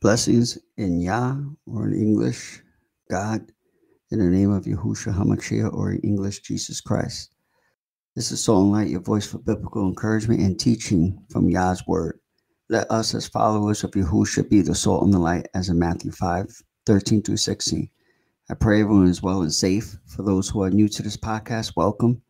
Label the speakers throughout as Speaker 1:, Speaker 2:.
Speaker 1: Blessings in Yah or in English, God, in the name of Yahushua HaMashiach or in English, Jesus Christ. This is Salt and Light, your voice for biblical encouragement and teaching from Yah's Word. Let us, as followers of Yahushua, be the salt and the light, as in Matthew 5 13 through 16. I pray everyone is well and safe. For those who are new to this podcast, welcome.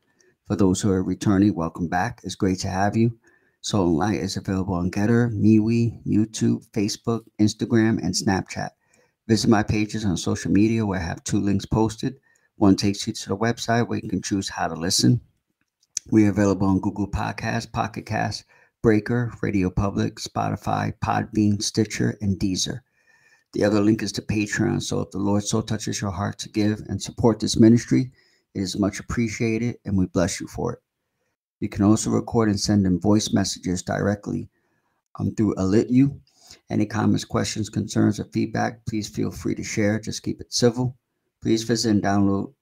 Speaker 1: For those who are returning, welcome back. It's great to have you. Salt and Light is available on Gettr, MeWe, YouTube, Facebook, Instagram, and Snapchat. Visit my pages on social media where I have two links posted. One takes you to the website where you can choose how to listen. We are available on Google Podcasts, Pocket Cast, Breaker, Radio Public, Spotify, Podbean, Stitcher, and Deezer. The other link is to Patreon. So if the Lord so touches your heart to give and support this ministry, it is much appreciated and we bless you for it. You can also record and send in voice messages directly um, through Alitu. Any comments, questions, concerns, or feedback, please feel free to share. Just keep it civil. Please visit and download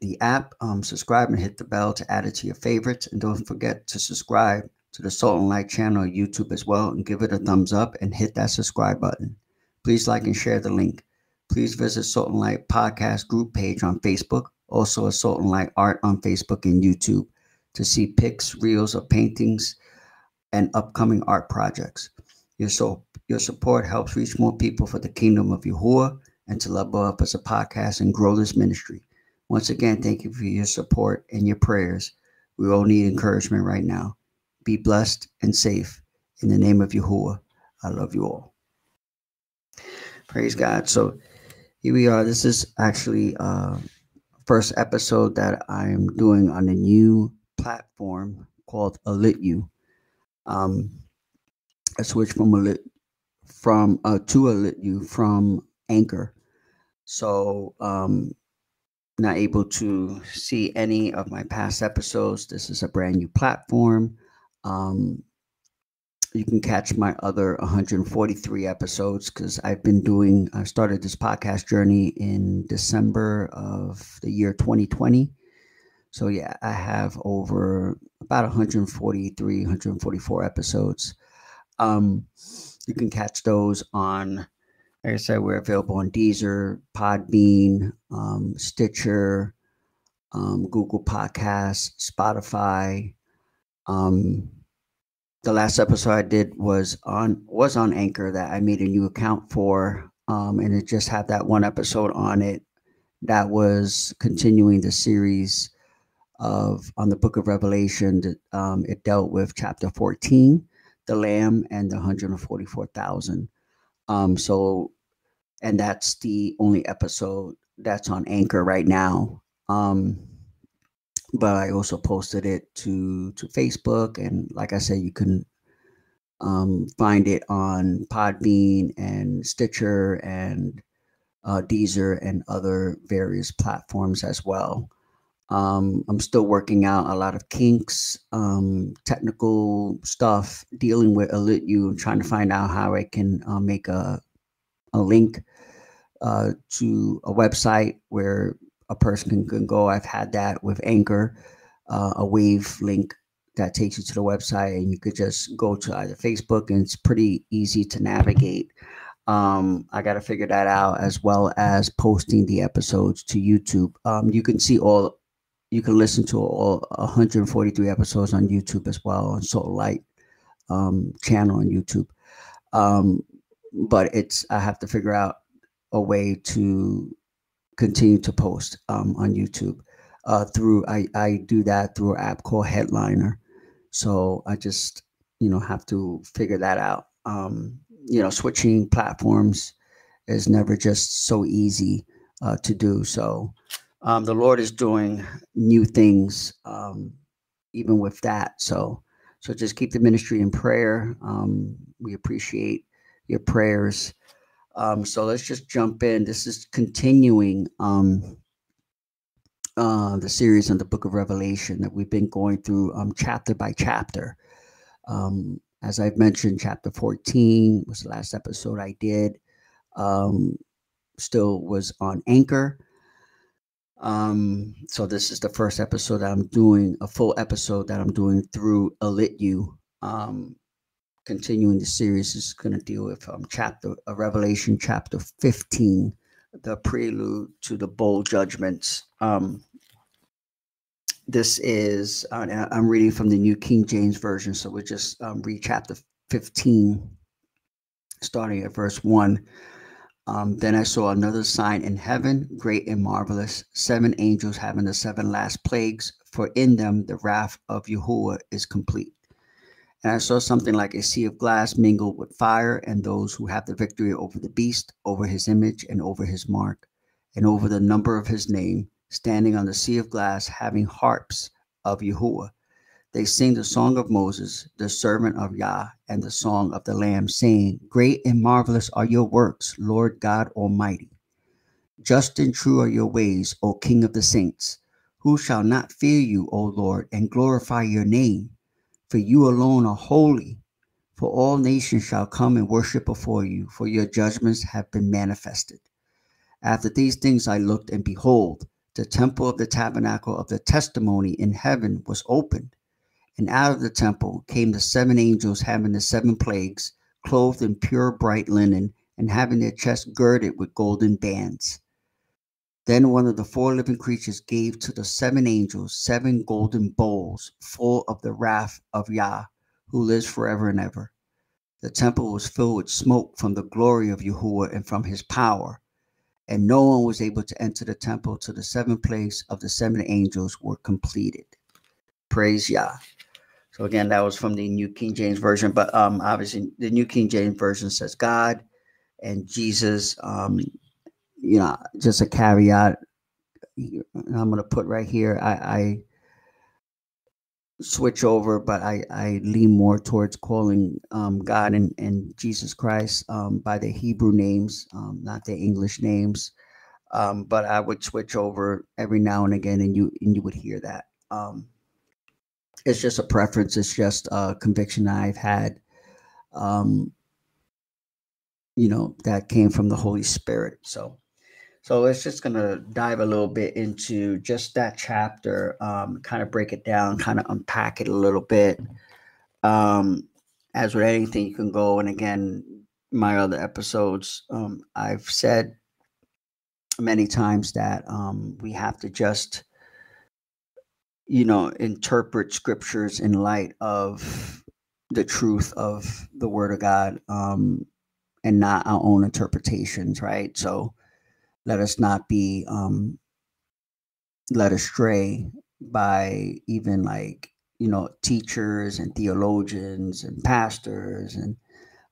Speaker 1: the app, um, subscribe, and hit the bell to add it to your favorites. And don't forget to subscribe to the Salt and Light channel on YouTube as well and give it a thumbs up and hit that subscribe button. Please like and share the link. Please visit Salt and Light podcast group page on Facebook, also a Salt and Light art on Facebook and YouTube to see pics, reels of paintings, and upcoming art projects. Your, so, your support helps reach more people for the kingdom of Yahuwah and to level up as a podcast and grow this ministry. Once again, thank you for your support and your prayers. We all need encouragement right now. Be blessed and safe. In the name of Yahuwah, I love you all. Praise God. So here we are. This is actually uh first episode that I'm doing on a new platform called Alitu. Um, I switched from Alit from uh, to Alitu from Anchor, so um, not able to see any of my past episodes. This is a brand new platform. Um, you can catch my other 143 episodes because I've been doing. I started this podcast journey in December of the year 2020 so yeah, I have over about 143, 144 episodes. Um, you can catch those on, like I said, we're available on Deezer, Podbean, um, Stitcher, um, Google Podcasts, Spotify. Um, the last episode I did was on was on Anchor that I made a new account for, um, and it just had that one episode on it that was continuing the series of on the book of Revelation. Um, it dealt with chapter 14, the Lamb and the 144,000. Um, so, and that's the only episode that's on Anchor right now. Um, but I also posted it to to Facebook, and like I said, you can um, find it on Podbean and Stitcher and uh, Deezer and other various platforms as well. Um, I'm still working out a lot of kinks, um, technical stuff, dealing with Alitu, trying to find out how I can uh, make a, a link uh, to a website where a person can, can, go. I've had that with Anchor, uh, a Wavve link that takes you to the website, and you could just go to either Facebook, and it's pretty easy to navigate. Um, I got to figure that out as well as posting the episodes to YouTube. Um, you can see all you can listen to all 143 episodes on YouTube as well on Soul Light um, channel on YouTube. Um, but it's I have to figure out a way to continue to post um, on YouTube uh, through I I do that through an app called Headliner. So I just you know have to figure that out. Um, you know, switching platforms is never just so easy uh, to do. So um, the Lord is doing new things, um, even with that. So, so just keep the ministry in prayer. Um, we appreciate your prayers. Um, so let's just jump in. This is continuing um, uh, the series on the Book of Revelation that we've been going through um, chapter by chapter. As I've mentioned, chapter 14 was the last episode I did. Still was on Anchor. Um, so this is the first episode that I'm doing, a full episode that I'm doing through Alitu. Um, continuing the series is going to deal with um, chapter uh, Revelation chapter 15, the prelude to the bowl judgments. Um, this is uh, I'm reading from the New King James Version, so we'll just um, read chapter 15, starting at verse 1. Um, then I saw another sign in heaven, great and marvelous, seven angels having the seven last plagues, for in them the wrath of Yahuwah is complete. And I saw something like a sea of glass mingled with fire, and those who have the victory over the beast, over his image, and over his mark, and over the number of his name, standing on the sea of glass, having harps of Yahuwah. They sing the song of Moses, the servant of Yah, and the song of the Lamb, saying, Great and marvelous are your works, Lord God Almighty. Just and true are your ways, O King of the saints. Who shall not fear you, O Lord, and glorify your name? For you alone are holy. For all nations shall come and worship before you, for your judgments have been manifested. After these things I looked, and behold, the temple of the tabernacle of the testimony in heaven was opened and out of the temple came the seven angels having the seven plagues, clothed in pure bright linen, and having their chests girded with golden bands. Then one of the four living creatures gave to the seven angels seven golden bowls full of the wrath of Yah, who lives forever and ever. The temple was filled with smoke from the glory of Yahuwah and from his power, and no one was able to enter the temple till the seven plagues of the seven angels were completed. Praise Yah. So again, that was from the New King James Version, but um, obviously the New King James Version says God and Jesus. Um, you know, just a caveat. I'm going to put right here. I, I switch over, but I, I lean more towards calling um, God and, and Jesus Christ um, by the Hebrew names, um, not the English names. Um, but I would switch over every now and again, and you and you would hear that. It's just a preference. It's just a conviction I've had. Um, you know, that came from the Holy Spirit. So, so it's just gonna dive a little bit into just that chapter, um, kind of break it down, kind of unpack it a little bit. Um, as with anything, you can go and again, my other episodes, um, I've said many times that um, we have to just you know, interpret scriptures in light of the truth of the word of God um, and not our own interpretations, right? So let us not be um, led astray by even like, you know, teachers and theologians and pastors and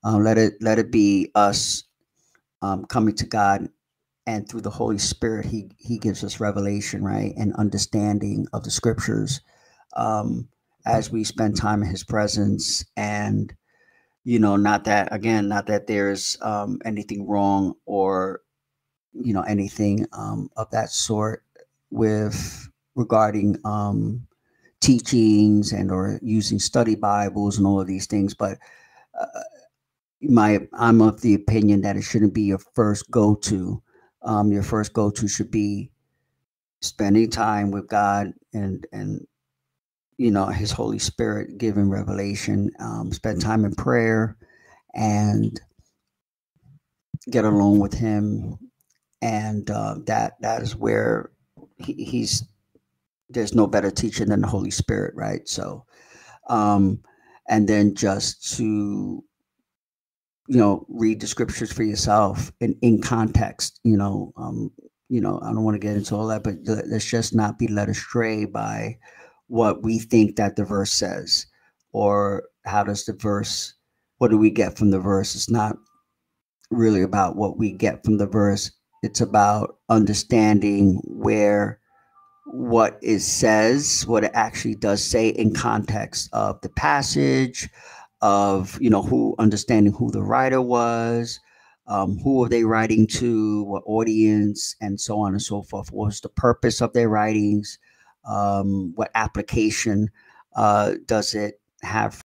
Speaker 1: um, let it let it be us um, coming to God and through the Holy Spirit, he he gives us revelation, right, and understanding of the Scriptures um, as we spend time in His presence. And you know, not that again, not that there's um, anything wrong or you know anything um, of that sort with regarding um, teachings and or using study Bibles and all of these things, but. Uh, my I'm of the opinion that it shouldn't be your first go to um, your first go to should be spending time with God and and you know His Holy Spirit giving revelation. Um, spend time in prayer and get along with Him, and uh, that that is where he, He's. There's no better teacher than the Holy Spirit, right? So, um, and then just to you know read the scriptures for yourself and in context you know um you know i don't want to get into all that but let's just not be led astray by what we think that the verse says or how does the verse what do we get from the verse? It's not really about what we get from the verse. It's about understanding where what it says what it actually does say in context of the passage of you know who understanding who the writer was um, who are they writing to what audience and so on and so forth. What was the purpose of their writings? Um, what application uh, does it have